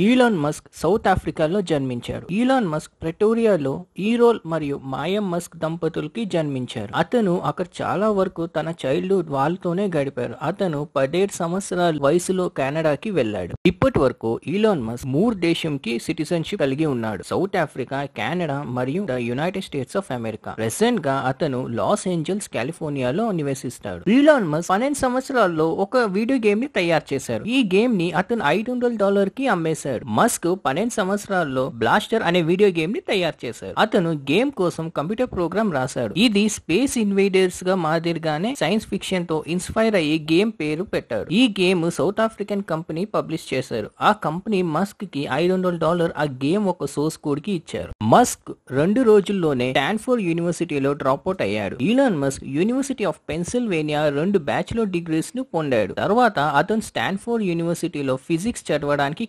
Elon Musk south ఆఫ్రికాలో జన్మించాడు Elon Musk ప్రెటోరియాలో ఈరోల్ మరియు మాయం మస్క్ దంపతులకి జన్మించారు. అతను అక్కడ చాలా వరకు తన చైల్డ్హుడ్ వాళ్ళతోనే గడిపారు. అతను పదిహేడు సంవత్సరాల వయసులో కెనడాకి వెళ్ళాడు. ఇప్పటి వరకు ఈలాన్ మస్క్ మూడు దేశంకి సిటిజన్షిప్ కలిగి ఉన్నాడు. సౌత్ ఆఫ్రికా కెనడా మరియు the United States of America. ప్రెసెంట్గా అతను లాస్ ఏంజల్స్ కాలిఫోర్నియాలో నివసిస్తాడు. ఈలాన్ మస్క్ పన్నెండు సంవత్సరాల్లో ఒక వీడియో గేమ్ని తయారు చేశారు. ఈ గేమ్ని అతను ఐదు వందల డాలర్కి అమ్మేశారు. చేశాడు. మస్క్ పన్నెండు సంవత్సరాల్లో బ్లాస్టర్ అనే వీడియో గేమ్ని తయారు చేశారు అతను గేమ్ కోసం కంప్యూటర్ ప్రోగ్రామ్ రాశాడు. ఇది స్పేస్ ఇన్వేడర్స్గా మాదిరిగానే సైన్స్ ఫిక్షన్తో ఇన్స్పైర్ అయ్యి గేమ్ పేరు పెట్టాడు. ఈ game South African company publish చేశారు. ఆ కంపెనీ మస్క్కి ఐదు వందల డాలర్ ఆ గేమ్ ఒక సోర్స్ కోడ్కి ఇచ్చారు. మస్క్ రెండు రోజుల్లోనే స్టాన్ఫోర్డ్ యూనివర్సిటీలో డ్రాప్ అవుట్ అయ్యాడు. Elon Musk university of Pennsylvania రెండు బ్యాచులర్ డిగ్రీస్ను పొందాడు. తర్వాత అతను స్టాన్ఫోర్డ్ యూనివర్సిటీలో ఫిజిక్స్ చదవడానికి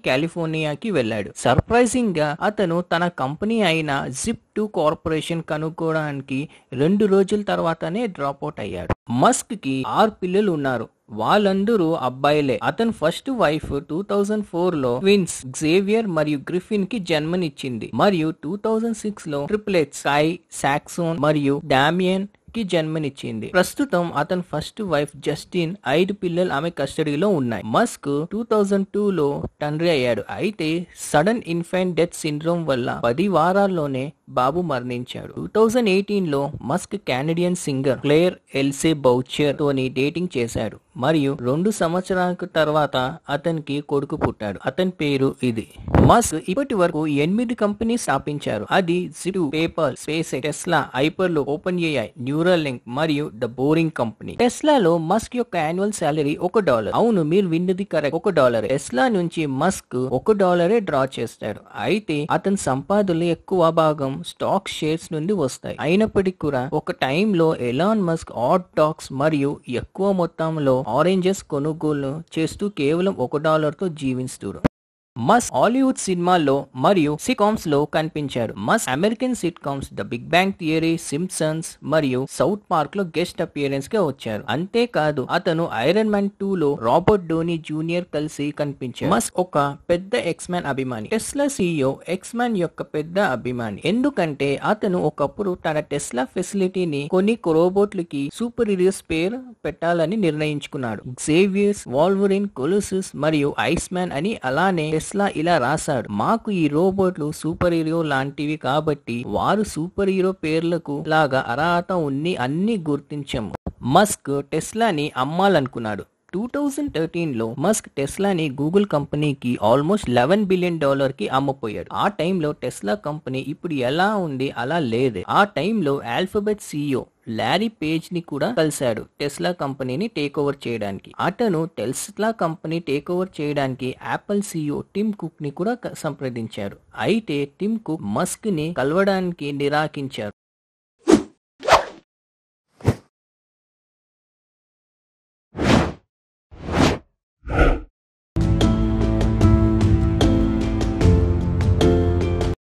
కాలిఫోర్నియాకి వెళ్ళాడు. సర్ప్రైజింగ్గా అతను తన కంపెనీ అయిన జిప్ టూ కార్పొరేషన్ కనుక్కోవడానికి రెండు రోజుల తర్వాతనే డ్రాప్ అవుట్ అయ్యాడు. మస్క్కి ఆరు పిల్లలు ఉన్నారు. వాళ్ళందరూ అబ్బాయిలే. అతని ఫస్ట్ వైఫ్ టూ థౌజండ్ ఫోర్లో ట్విన్స్ జేవియర్ మరియు గ్రిఫిన్కి జన్మనిచ్చింది. మరియు టూ థౌజండ్ సిక్స్లో ట్రిప్లెట్స్ స్కై సాక్సోన్ మరియు డామియన్ కి జన్మనిచ్చింది. ప్రస్తుతం అతని ఫస్ట్ వైఫ్ జస్టిన్ ఐదు పిల్లలు ఆమె కస్టడీలో ఉన్నాయి. మస్క్ టూ థౌజండ్ టూ లో తండ్రి అయ్యాడు. అయితే సడన్ ఇన్ఫెంట్ డెత్ సిండ్రోమ్ వల్ల పది వారాల్లోనే బాబు మరణించాడు. టూ థౌజండ్ ఎయిటీన్లో Musk Canadian singer Claire Elise Boucher తోని డేటింగ్ చేశాడు. మరియు రెండు సంవత్సరాల తర్వాత అతనికి కొడుకు పుట్టాడు. అతని పేరు ఇది. మస్క్ ఇప్పటి వరకు ఎనిమిది కంపెనీ స్థాపించారు. అది జిడు PayPal space Tesla Hyperloop Open AI Neuralink మరియు ద బోరింగ్ కంపెనీ టెస్లాలో మస్క్ యొక్క యాన్యువల్ సాలరీ ఒక డాలర్. అవును మీరు విన్నది కరెక్ట్ ఒక డాలర్. టెస్లా నుంచి మస్క్ ఒక డాలరే డ్రా చేస్తాడు. అయితే అతని సంపాదనలు ఎక్కువ భాగం స్టాక్ షేర్స్ నుండి వస్తాయి. అయినప్పటికీ కూడా ఒక టైంలో ఎలాన్ మస్క్ ఆట్ టాక్స్ మరియు ఎక్కువ మొత్తంలో ఆరెంజెస్ కొనుగోలు చేస్తూ కేవలం ఒక డాలర్తో మస్ హాలీవుడ్ సినిమాల్లో మరియు సికామ్స్లో కనిపించారు. Musk American sitcoms the Big Bang Theory Simpsons మరియు సౌత్ పార్క్లో గెస్ట్ అపియరెన్స్గా వచ్చారు. అంతేకాదు అతను ఐరన్ మ్యాన్ టూ లో రాబర్ట్ డోనీ జూనియర్ కలిసి కనిపించారు. మస్ ఒక పెద్ద ఎక్స్ మ్యాన్ అభిమాని. టెస్లా సీఈఓ ఎక్స్ మ్యాన్ యొక్క పెద్ద అభిమాని. ఎందుకంటే అతను ఒకప్పుడు తన టెస్లా ఫెసిలిటీని కొన్ని రోబోట్లకి సూపర్ హీరోస్ పేరు పెట్టాలని నిర్ణయించుకున్నాడు. జేవియర్స్ వాల్వరిన్ కొలుసిస్ మరియు ఐస్ మ్యాన్ అని అలానే టెస్లా ఇలా రాశాడు. మాకు ఈ రోబోట్లు సూపర్ హీరో లాంటివి కాబట్టి వారు సూపర్ హీరో పేర్లకు లాగా అర్హత ఉన్ని అన్ని గుర్తించాము. మస్క్ టెస్లాని అమ్మాలనుకున్నాడు. టూ థౌజండ్ థర్టీన్లో మస్క్ టెస్లాని గూగుల్ కంపెనీకి ఆల్మోస్ట్ లెవెన్ బిలియన్ డాలర్కి అమ్మపోయాడు. ఆ టైంలో టెస్లా కంపెనీ ఇప్పుడు ఎలా ఉంది అలా లేదు. ఆ టైంలో ఆల్ఫాబెట్ సిఇఓ లారీ పేజ్ని కూడా కలిశాడు టెస్లా కంపెనీని టేక్ ఓవర్ చేయడానికి. అతను టెస్లా కంపెనీ టేక్ ఓవర్ చేయడానికి యాపిల్ సిఇఓ టిమ్ కుక్ని కూడా సంప్రదించారు. అయితే టిమ్ కుక్ మస్క్ని కలవడానికి నిరాకించారు